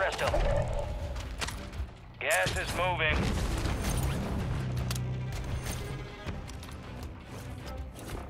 rest of. Gas is moving.